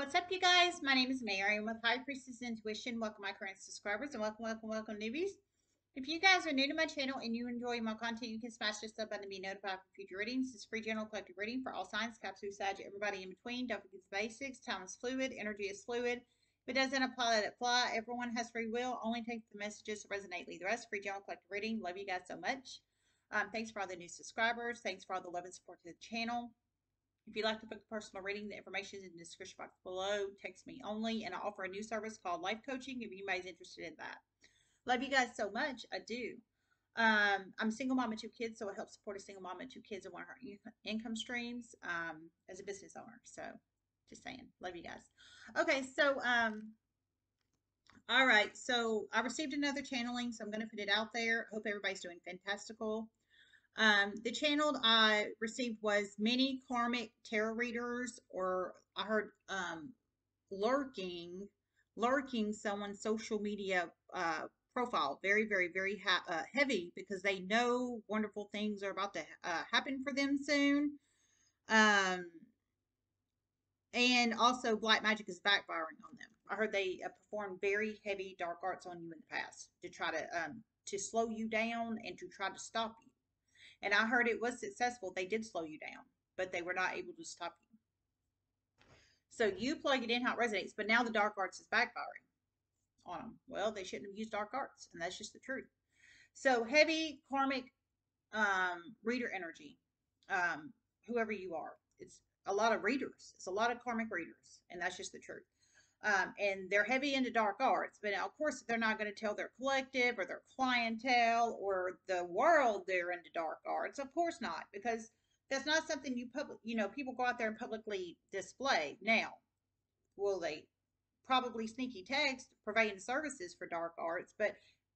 What's up, you guys? My name is Mary. I'm with High Priestess Intuition. Welcome, my current subscribers, and welcome, welcome, welcome, newbies. If you guys are new to my channel and you enjoy my content, you can smash this sub button to be notified for future readings. This is free general collective reading for all signs, Caps, Sag, everybody in between. Don't forget the basics. Time is fluid. Energy is fluid. If it doesn't apply, let it fly. Everyone has free will. Only take the messages that resonate. Leave the rest. Free general collective reading. Love you guys so much. Um, thanks for all the new subscribers. Thanks for all the love and support to the channel. If you'd like to book a personal reading, the information is in the description box below. Text me only, and I offer a new service called Life Coaching if anybody's interested in that. Love you guys so much. I do. Um, I'm a single mom of two kids, so I help support a single mom and two kids in one of her income streams um, as a business owner. So, just saying, love you guys. Okay, so um, all right, so I received another channeling, so I'm going to put it out there. Hope everybody's doing fantastical. Um, the channel I received was many karmic tarot readers, or I heard um, lurking, lurking someone's social media uh, profile. Very, very, very uh, heavy because they know wonderful things are about to uh, happen for them soon. Um, and also, black magic is backfiring on them. I heard they uh, performed very heavy dark arts on you in the past to try to um, to slow you down and to try to stop you. And I heard it was successful. They did slow you down, but they were not able to stop you. So you plug it in how it resonates, but now the dark arts is backfiring on them. Well, they shouldn't have used dark arts, and that's just the truth. So heavy karmic um, reader energy, um, whoever you are, it's a lot of readers. It's a lot of karmic readers, and that's just the truth. Um, and they're heavy into dark arts. But of course, they're not going to tell their collective or their clientele or the world they're into dark arts. Of course not, because that's not something you public. You know, people go out there and publicly display. Now, will they probably sneaky text providing services for dark arts? But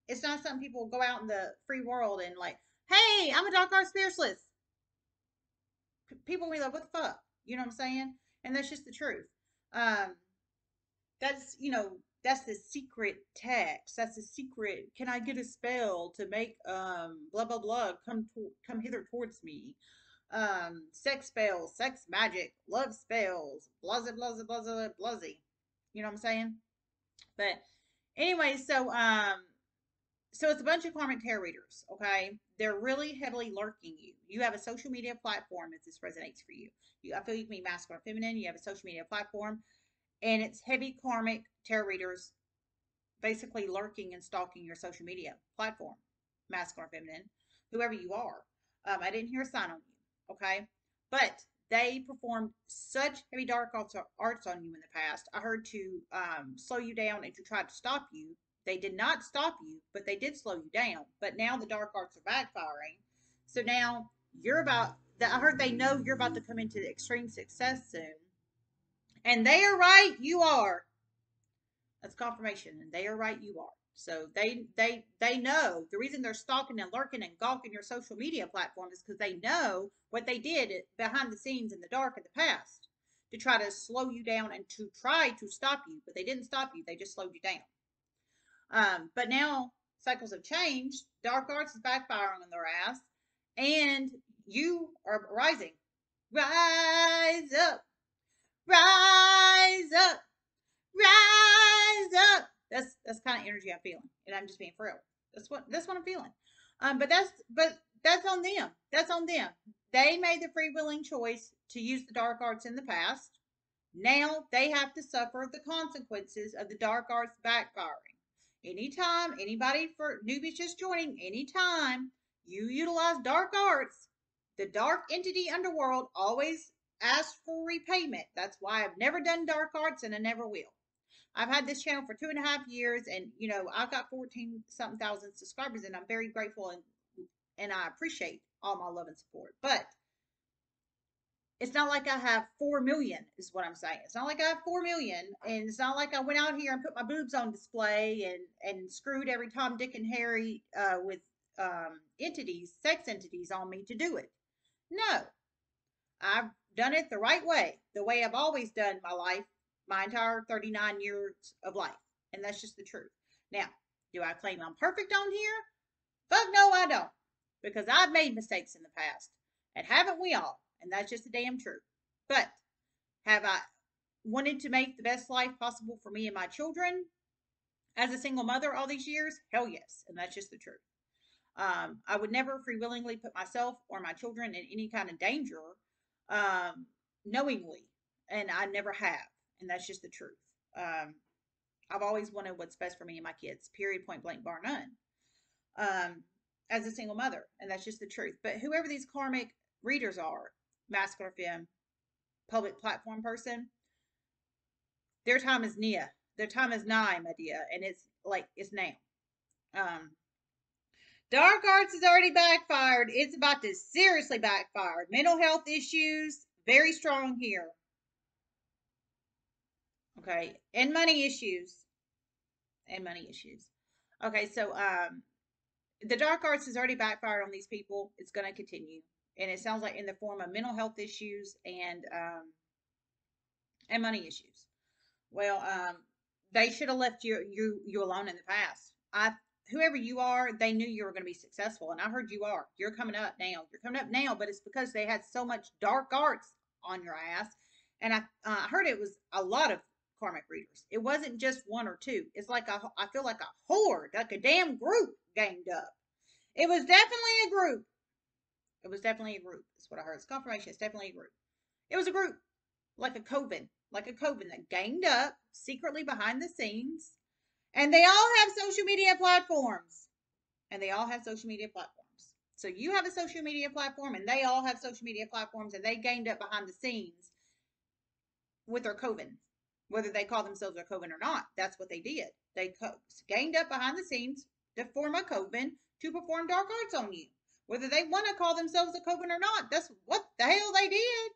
it's not something people go out in the free world and like, hey, I'm a dark arts spiritualist. People will be like, what the fuck? You know what I'm saying? And that's just the truth. Um, that's you know that's the secret text that's the secret can i get a spell to make um blah blah blah come to, come hither towards me? Um sex spells sex magic love spells blah blah blah blah blah blah you know what i'm saying? But anyway so um so it's a bunch of karmic tarot readers okay? They're really heavily lurking you. You have a social media platform if this resonates for you. You i feel you can be masculine or feminine. You have a social media platform and it's heavy karmic tarot readers basically lurking and stalking your social media platform, masculine or feminine, whoever you are. Um, I didn't hear a sign on you, okay? But they performed such heavy dark arts on you in the past. I heard to um, slow you down and to try to stop you. They did not stop you, but they did slow you down. But now the dark arts are backfiring. So now you're about, I heard they know you're about to come into extreme success soon and they are right, you are. That's confirmation. And they are right, you are. So they they they know the reason they're stalking and lurking and gawking your social media platform is because they know what they did behind the scenes in the dark in the past to try to slow you down and to try to stop you, but they didn't stop you. They just slowed you down. Um, but now cycles have changed. Dark arts is backfiring on their ass, and you are rising. Rise up. Rise up. Rise up. That's that's kind of energy I'm feeling. And I'm just being real. That's what that's what I'm feeling. Um, but that's but that's on them. That's on them. They made the free willing choice to use the dark arts in the past. Now they have to suffer the consequences of the dark arts backfiring. Anytime anybody for newbies just joining, anytime you utilize dark arts, the dark entity underworld always ask for repayment. That's why I've never done dark arts and I never will. I've had this channel for two and a half years and you know I've got 14 something thousand subscribers and I'm very grateful and and I appreciate all my love and support. But it's not like I have four million, is what I'm saying. It's not like I have four million, and it's not like I went out here and put my boobs on display and and screwed every Tom, Dick, and Harry uh, with um, entities, sex entities on me to do it. No, I've done it the right way, the way I've always done my life, my entire 39 years of life. And that's just the truth. Now, do I claim I'm perfect on here? Fuck no, I don't. Because I've made mistakes in the past. And haven't we all? And that's just the damn truth. But have I wanted to make the best life possible for me and my children as a single mother all these years? Hell yes. And that's just the truth. Um, I would never free willingly put myself or my children in any kind of danger um, knowingly. And I never have. And that's just the truth. Um, I've always wanted what's best for me and my kids, period, point blank, bar none. Um, as a single mother. And that's just the truth. But whoever these karmic readers are, masculine femme, public platform person, their time is near. Their time is nigh, my dear. And it's like, it's now. Um, Dark arts has already backfired. It's about to seriously backfire. Mental health issues, very strong here. Okay, and money issues. And money issues. Okay, so um the dark arts has already backfired on these people. It's going to continue. And it sounds like in the form of mental health issues and um and money issues. Well, um they should have left you you you alone in the past. I whoever you are, they knew you were going to be successful. And I heard you are. You're coming up now. You're coming up now, but it's because they had so much dark arts on your ass. And I, uh, heard it was a lot of karmic readers. It wasn't just one or two. It's like a, I feel like a horde, like a damn group ganged up. It was definitely a group. It was definitely a group. That's what I heard. It's confirmation. It's definitely a group. It was a group, like a coven, like a coven that ganged up secretly behind the scenes and they all have social media platforms. And they all have social media platforms. So you have a social media platform and they all have social media platforms and they gained up behind the scenes with their coven. Whether they call themselves a coven or not, that's what they did. They gained up behind the scenes to form a coven to perform dark arts on you. Whether they want to call themselves a coven or not, that's what the hell they did.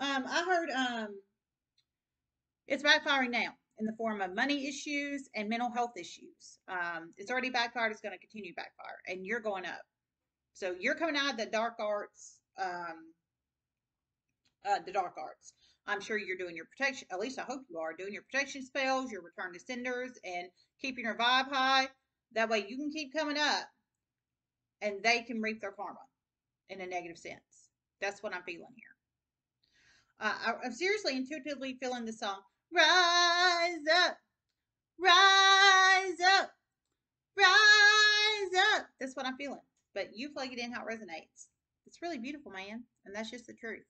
Um, I heard um, it's backfiring now in the form of money issues and mental health issues. Um, it's already backfired. It's going to continue backfire, and you're going up. So you're coming out of the dark arts, um, uh, the dark arts. I'm sure you're doing your protection. At least I hope you are doing your protection spells, your return to senders, and keeping your vibe high. That way you can keep coming up, and they can reap their karma in a negative sense. That's what I'm feeling here. Uh, I, I'm seriously intuitively feeling the song Rise up, rise up, rise up. That's what I'm feeling. But you plug it in how it resonates. It's really beautiful, man. And that's just the truth.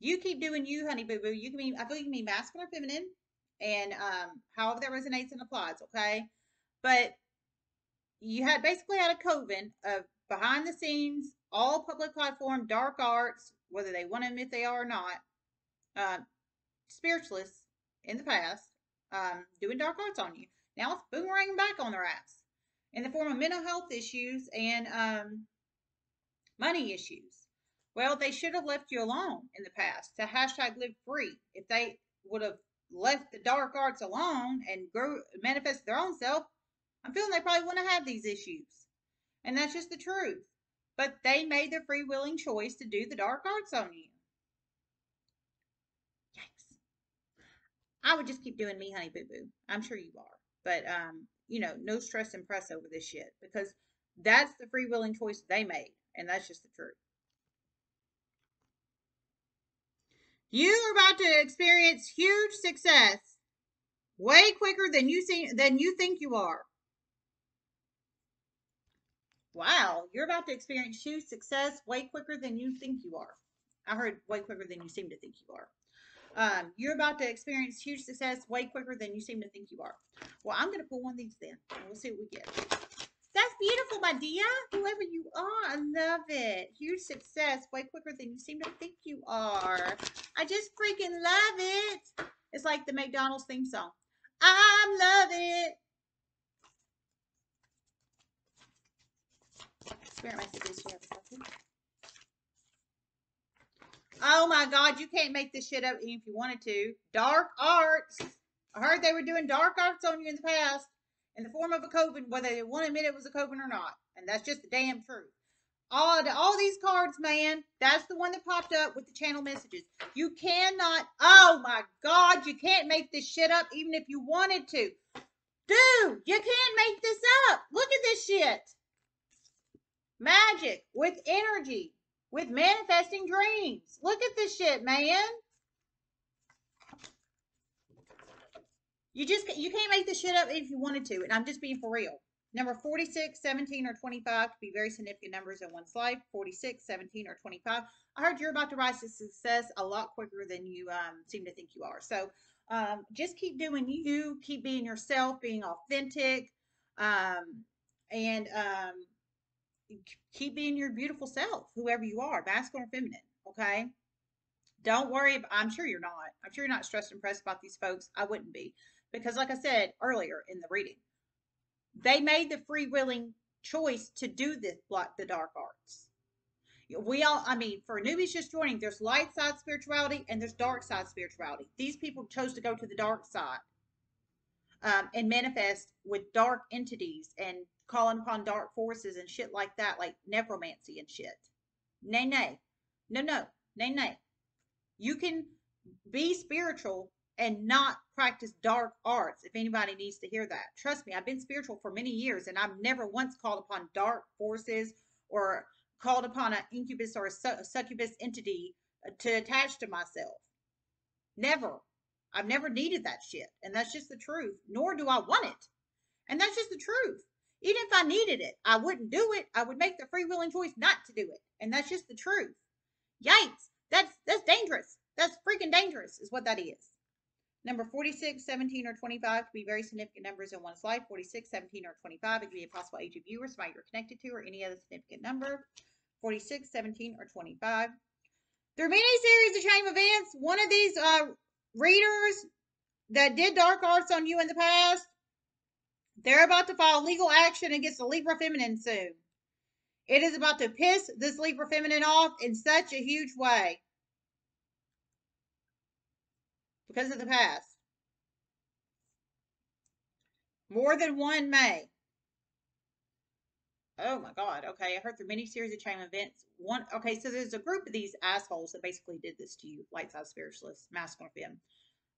You keep doing you, honey boo boo. You can be, I feel you can be masculine or feminine, and um, however that resonates and applies, okay? But you had basically had a coven of behind the scenes, all public platform, dark arts, whether they want to admit they are or not, uh, spiritualists in the past um, doing dark arts on you. Now it's boomeranging back on their ass in the form of mental health issues and um, money issues. Well, they should have left you alone in the past to hashtag live free. If they would have left the dark arts alone and grow manifest their own self, I'm feeling they probably wouldn't have these issues. And that's just the truth. But they made their free willing choice to do the dark arts on you. I would just keep doing me, honey boo boo. I'm sure you are. But, um, you know, no stress and press over this shit because that's the free willing choice they made. And that's just the truth. You are about to experience huge success way quicker than you see than you think you are. Wow, you're about to experience huge success way quicker than you think you are. I heard way quicker than you seem to think you are. Um, you're about to experience huge success way quicker than you seem to think you are. Well, I'm going to pull one of these then, and we'll see what we get. That's beautiful, my dear. Whoever you are, I love it. Huge success way quicker than you seem to think you are. I just freaking love it. It's like the McDonald's theme song. I'm loving it. Spirit a second? Oh my God, you can't make this shit up even if you wanted to. Dark arts. I heard they were doing dark arts on you in the past in the form of a coven, whether they want to admit it was a coven or not. And that's just the damn truth. All, all these cards, man, that's the one that popped up with the channel messages. You cannot, oh my God, you can't make this shit up even if you wanted to. Dude, you can't make this up. Look at this shit. Magic with energy with manifesting dreams. Look at this shit, man. You just you can't make this shit up if you wanted to, and I'm just being for real. Number 46, 17, or 25 could be very significant numbers in one's life. 46, 17, or 25. I heard you're about to rise to success a lot quicker than you um, seem to think you are. So um, just keep doing you, keep being yourself, being authentic, um, and um, keep being your beautiful self, whoever you are, masculine or feminine. Okay. Don't worry. I'm sure you're not. I'm sure you're not stressed and pressed about these folks. I wouldn't be. Because, like I said earlier in the reading, they made the free willing choice to do this, like the dark arts. We all, I mean, for newbies just joining, there's light side spirituality and there's dark side spirituality. These people chose to go to the dark side um, and manifest with dark entities and calling upon dark forces and shit like that, like necromancy and shit. Nay, nay. No, no. Nay, nay. You can be spiritual and not practice dark arts if anybody needs to hear that. Trust me, I've been spiritual for many years and I've never once called upon dark forces or called upon an incubus or a succubus entity uh, to attach to myself. Never. I've never needed that shit. And that's just the truth. Nor do I want it. And that's just the truth. Even if I needed it, I wouldn't do it. I would make the free willing choice not to do it. And that's just the truth. Yikes. That's that's dangerous. That's freaking dangerous, is what that is. Number 46, 17, or 25 could be very significant numbers in one's life. 46, 17, or 25. It could be a possible age of you or somebody you're connected to or any other significant number. 46, 17, or 25. Through many series of chain events, one of these uh, readers that did dark arts on you in the past, they're about to file legal action against the Libra Feminine soon. It is about to piss this Libra Feminine off in such a huge way. because of the past. More than one may. Oh my God. Okay. I heard through many series of chain events. One, okay. So there's a group of these assholes that basically did this to you, light side spiritualists, masculine femme.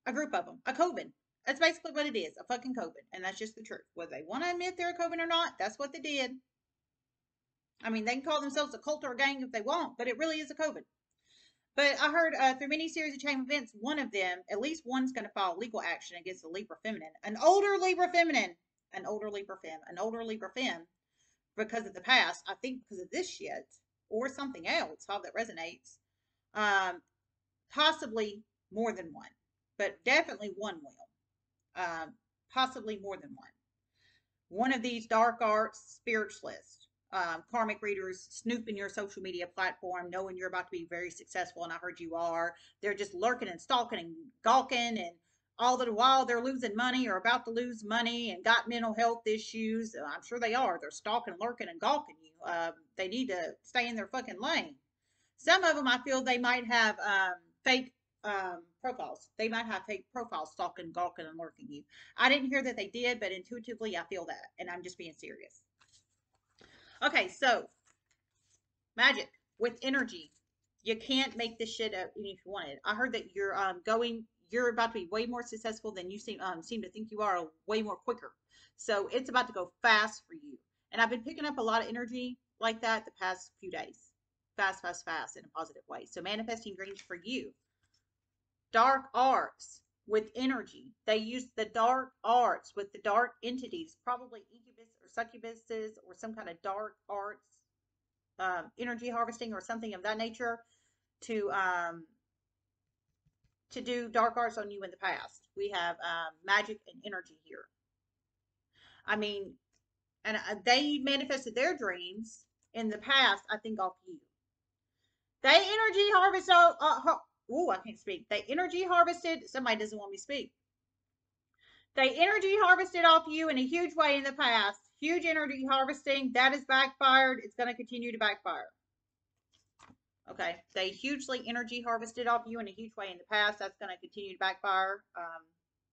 A group of them. A Coven. That's basically what it is. A fucking Coven. And that's just the truth. Whether they want to admit they're a Coven or not, that's what they did. I mean, they can call themselves a cult or a gang if they want, but it really is a Coven. But I heard uh, through many series of chain events, one of them, at least one's going to file legal action against the Libra feminine, an older Libra feminine, an older Libra femme, an older Libra femme, because of the past. I think because of this shit or something else, how that resonates. Um, possibly more than one, but definitely one will. Um, possibly more than one. One of these dark arts spiritualists um, karmic readers snooping your social media platform, knowing you're about to be very successful, and I heard you are. They're just lurking and stalking and gawking, and all the while they're losing money or about to lose money and got mental health issues. I'm sure they are. They're stalking, lurking, and gawking you. Um, they need to stay in their fucking lane. Some of them, I feel, they might have um, fake um, profiles. They might have fake profiles stalking, gawking, and lurking you. I didn't hear that they did, but intuitively, I feel that, and I'm just being serious. Okay, so magic with energy. You can't make this shit up even if you wanted. I heard that you're um going you're about to be way more successful than you seem um seem to think you are way more quicker. So it's about to go fast for you. And I've been picking up a lot of energy like that the past few days. Fast, fast, fast in a positive way. So manifesting dreams for you. Dark arts with energy. They use the dark arts with the dark entities, probably incubus or succubuses or some kind of dark arts, um, energy harvesting or something of that nature to um, to do dark arts on you in the past. We have um, magic and energy here. I mean, and uh, they manifested their dreams in the past, I think, off you. They energy harvest, uh, oh, I can't speak. They energy harvested. Somebody doesn't want me to speak. They energy harvested off you in a huge way in the past. Huge energy harvesting. That is backfired. It's going to continue to backfire. Okay. They hugely energy harvested off you in a huge way in the past. That's going to continue to backfire. Um,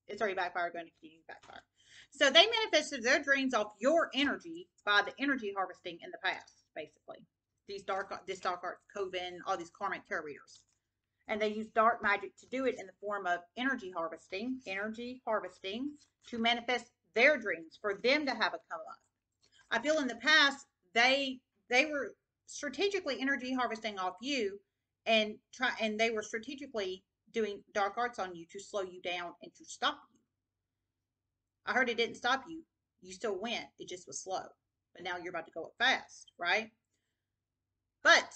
it's already backfired, going to continue to backfire. So they manifested their dreams off your energy by the energy harvesting in the past, basically. These dark, this dark art coven, all these karmic tarot readers and they use dark magic to do it in the form of energy harvesting, energy harvesting to manifest their dreams for them to have a come up. I feel in the past they they were strategically energy harvesting off you and try and they were strategically doing dark arts on you to slow you down and to stop you. I heard it didn't stop you. You still went. It just was slow. But now you're about to go up fast, right? But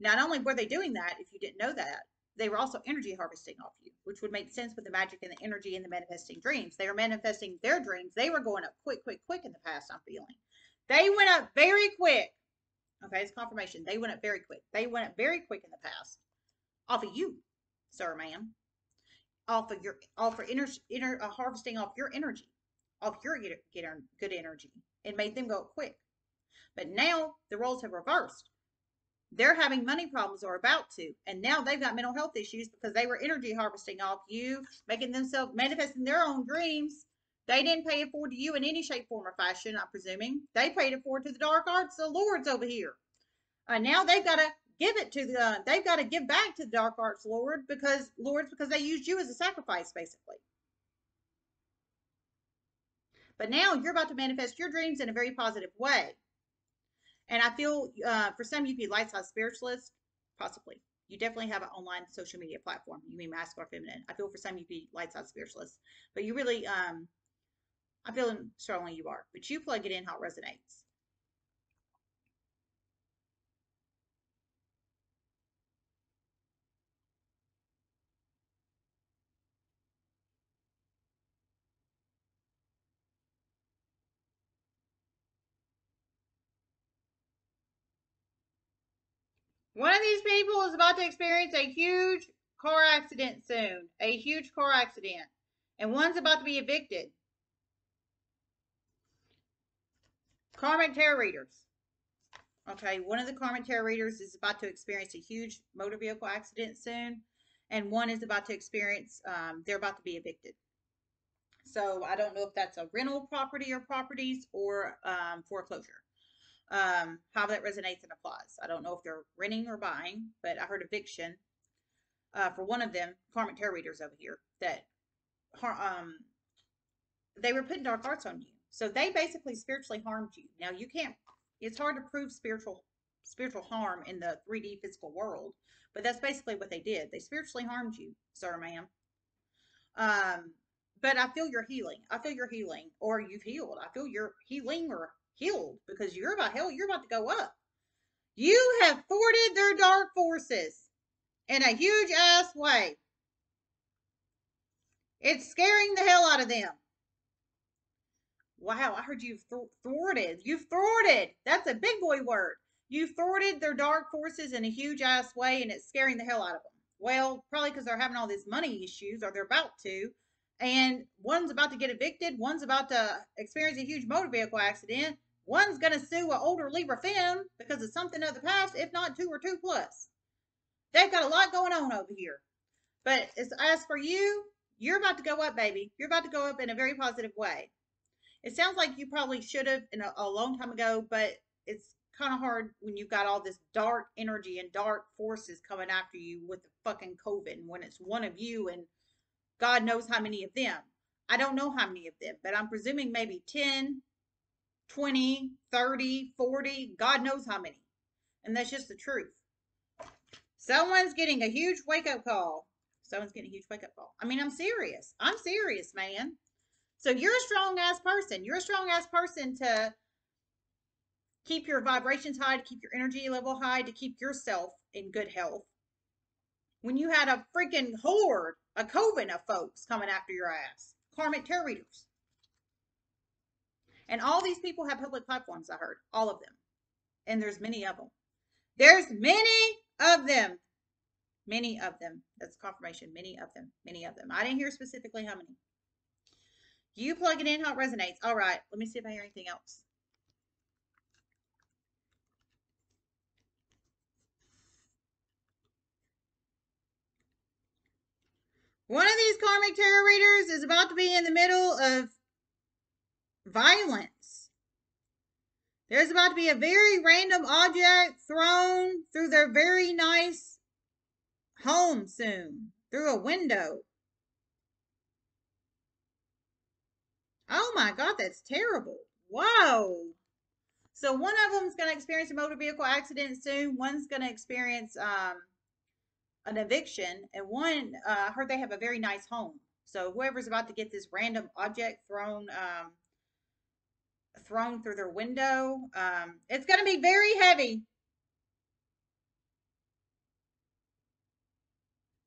not only were they doing that, if you didn't know that, they were also energy harvesting off you, which would make sense with the magic and the energy and the manifesting dreams. They were manifesting their dreams. They were going up quick, quick, quick in the past, I'm feeling. They went up very quick. Okay, it's confirmation. They went up very quick. They went up very quick in the past off of you, sir, ma'am. Off of your, off of inner, inner uh, harvesting off your energy, off your get, get good energy, and made them go quick. But now the roles have reversed they're having money problems or about to and now they've got mental health issues because they were energy harvesting off you making themselves manifesting their own dreams. They didn't pay it forward to you in any shape form or fashion i'm presuming. They paid it forward to the dark arts the lords over here. Uh, now they've got to give it to the uh, they've got to give back to the dark arts lord because lords because they used you as a sacrifice basically. But now you're about to manifest your dreams in a very positive way and I feel uh, for some, you could be light side spiritualist, possibly. You definitely have an online social media platform. You mean masculine or feminine. I feel for some, you'd be light side spiritualist. But you really, um, I feel strongly you are. But you plug it in how it resonates. One of these people is about to experience a huge car accident soon. A huge car accident. And one's about to be evicted. Karmic Readers. Okay, one of the Karmic Readers is about to experience a huge motor vehicle accident soon. And one is about to experience, um, they're about to be evicted. So I don't know if that's a rental property or properties or um, foreclosure um, how that resonates and applies. I don't know if they're renting or buying, but I heard eviction uh, for one of them, karmic tarot readers over here, that um, they were putting dark arts on you. So they basically spiritually harmed you. Now you can't. It's hard to prove spiritual spiritual harm in the 3D physical world, but that's basically what they did. They spiritually harmed you, sir, ma'am. Um, but I feel you're healing. I feel you're healing, or you've healed. I feel you're healing or healed because you're about hell, you're about to go up. You have thwarted their dark forces in a huge ass way. It's scaring the hell out of them. Wow, I heard you've thwarted. You've thwarted. That's a big boy word. You thwarted their dark forces in a huge ass way, and it's scaring the hell out of them. Well, probably because they're having all these money issues, or they're about to. And one's about to get evicted, one's about to experience a huge motor vehicle accident, One's going to sue an older Libra femme because of something of the past, if not two or two plus. They've got a lot going on over here. But as, as for you, you're about to go up, baby. You're about to go up in a very positive way. It sounds like you probably should have in a, a long time ago, but it's kind of hard when you've got all this dark energy and dark forces coming after you with the fucking coven and when it's one of you and God knows how many of them. I don't know how many of them, but I'm presuming maybe 10, 20, 30, 40, God knows how many. And that's just the truth. Someone's getting a huge wake up call. Someone's getting a huge wake up call. I mean, I'm serious. I'm serious, man. So you're a strong ass person. You're a strong ass person to keep your vibrations high, to keep your energy level high, to keep yourself in good health. When you had a freaking horde, a coven of folks coming after your ass, karmic tarot readers. And all these people have public platforms, I heard. All of them. And there's many of them. There's many of them. Many of them. That's confirmation. Many of them. Many of them. I didn't hear specifically how many. You plug it in how it resonates. All right. Let me see if I hear anything else. One of these karmic tarot readers is about to be in the middle of violence. There's about to be a very random object thrown through their very nice home soon, through a window. Oh my God, that's terrible. Whoa. So one of them's going to experience a motor vehicle accident soon. One's going to experience um, an eviction. And one, uh, I heard they have a very nice home. So whoever's about to get this random object thrown um, thrown through their window, um, it's going to be very heavy.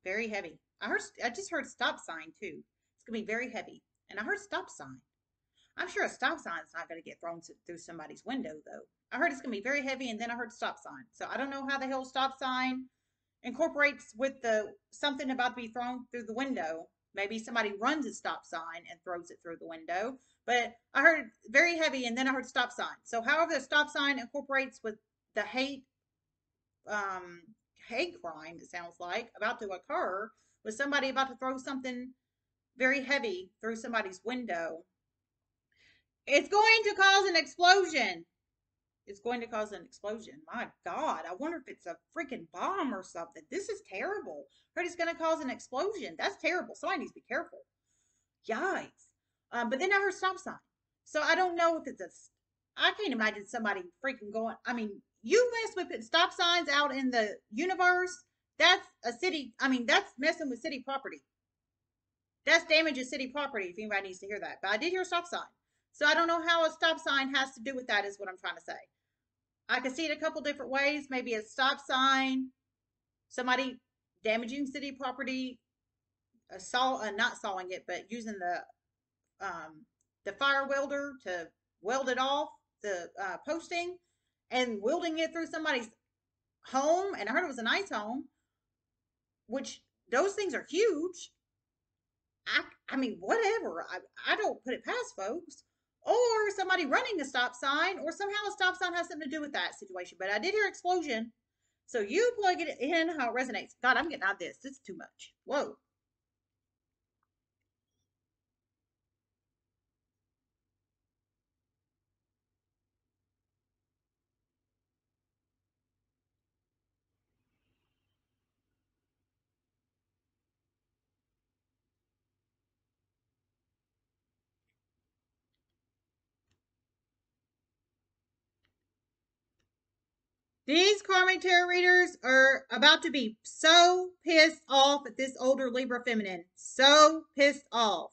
Very heavy. I heard. I just heard stop sign too. It's going to be very heavy, and I heard stop sign. I'm sure a stop sign is not going to get thrown through somebody's window though. I heard it's going to be very heavy, and then I heard stop sign. So I don't know how the hell stop sign incorporates with the something about to be thrown through the window. Maybe somebody runs a stop sign and throws it through the window. But I heard very heavy, and then I heard stop sign. So however the stop sign incorporates with the hate, um, hate crime, it sounds like about to occur, with somebody about to throw something very heavy through somebody's window. It's going to cause an explosion is going to cause an explosion. My God, I wonder if it's a freaking bomb or something. This is terrible. Heard it's going to cause an explosion. That's terrible. Somebody needs to be careful. Yikes. Um, but then I heard stop sign. So I don't know if it's a. I can't imagine somebody freaking going. I mean, you mess with stop signs out in the universe. That's a city. I mean, that's messing with city property. That's damaging city property. If anybody needs to hear that, but I did hear stop sign. So I don't know how a stop sign has to do with that. Is what I'm trying to say. I could see it a couple different ways. Maybe a stop sign, somebody damaging city property, a saw, uh, not sawing it, but using the um, the fire welder to weld it off the uh, posting and welding it through somebody's home. And I heard it was a nice home, which those things are huge. I, I mean, whatever. I, I don't put it past folks or somebody running a stop sign, or somehow a stop sign has something to do with that situation. But I did hear explosion. So you plug it in how it resonates. God, I'm getting out of this. This is too much. Whoa. These karmic tarot readers are about to be so pissed off at this older Libra feminine. So pissed off.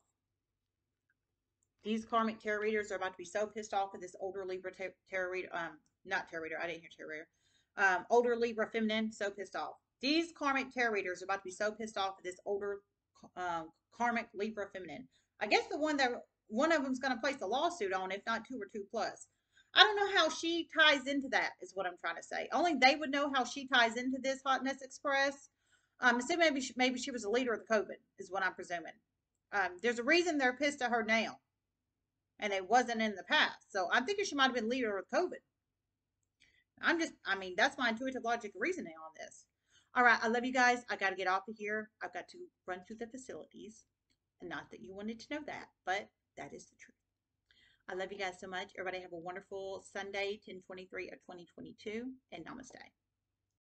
These karmic tarot readers are about to be so pissed off at this older Libra tarot reader. Um, not tarot reader. I didn't hear tarot reader. Um, older Libra feminine. So pissed off. These karmic tarot readers are about to be so pissed off at this older um, karmic Libra feminine. I guess the one that one of them's going to place a lawsuit on, if not two or two plus. I don't know how she ties into that, is what I'm trying to say. Only they would know how she ties into this Hotness Express. Um, so maybe she, maybe she was a leader of the coven, is what I'm presuming. Um, there's a reason they're pissed at her now, and it wasn't in the past. So I'm thinking she might have been leader of coven. I'm just, I mean, that's my intuitive logic reasoning on this. All right, I love you guys. I got to get off of here. I've got to run to the facilities. And not that you wanted to know that, but that is the truth. I love you guys so much. Everybody have a wonderful Sunday, 1023 of 2022, and namaste.